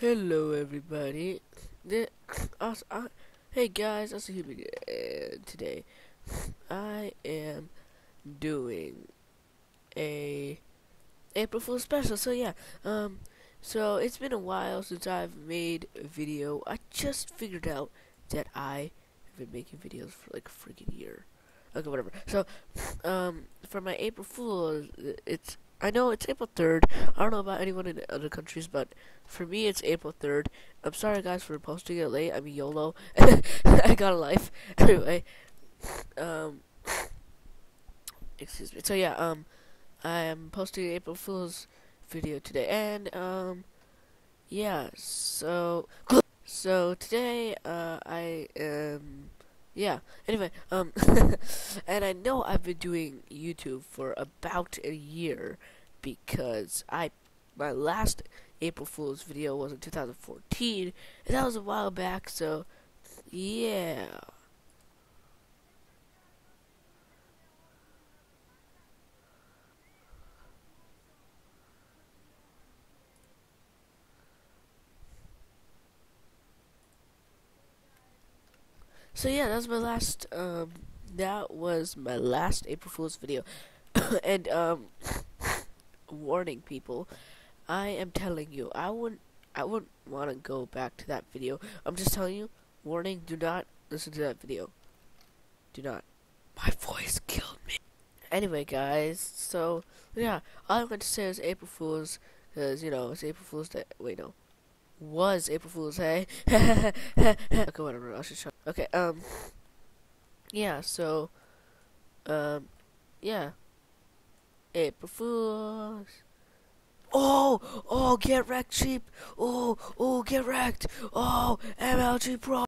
Hello, everybody. The, us, I, hey guys, I'm Human, and today I am doing a April Fool's special. So yeah, um, so it's been a while since I've made a video. I just figured out that I have been making videos for like a freaking year. Okay, whatever. So, um, for my April Fool, it's I know it's April 3rd. I don't know about anyone in other countries, but for me, it's April 3rd. I'm sorry, guys, for posting it late. I mean, YOLO. I got a life. Anyway, um, excuse me. So, yeah, um, I am posting April Fool's video today. And, um, yeah, so, so today, uh, I am yeah. Anyway, um, and I know I've been doing YouTube for about a year because I my last April Fool's video was in 2014, and that was a while back. So, yeah. So yeah, that was my last. Um, that was my last April Fool's video, and um, warning people, I am telling you, I wouldn't, I wouldn't want to go back to that video. I'm just telling you, warning: do not listen to that video. Do not. My voice killed me. Anyway, guys, so yeah, all I'm going to say is April Fool's, because you know it's April Fool's Day. Wait, no was April Fool's Day. okay, whatever. I'll just shut. Okay, um, yeah. So, um, yeah. April Fools. Oh, oh, get wrecked, cheap. Oh, oh, get wrecked. Oh, MLG Pro.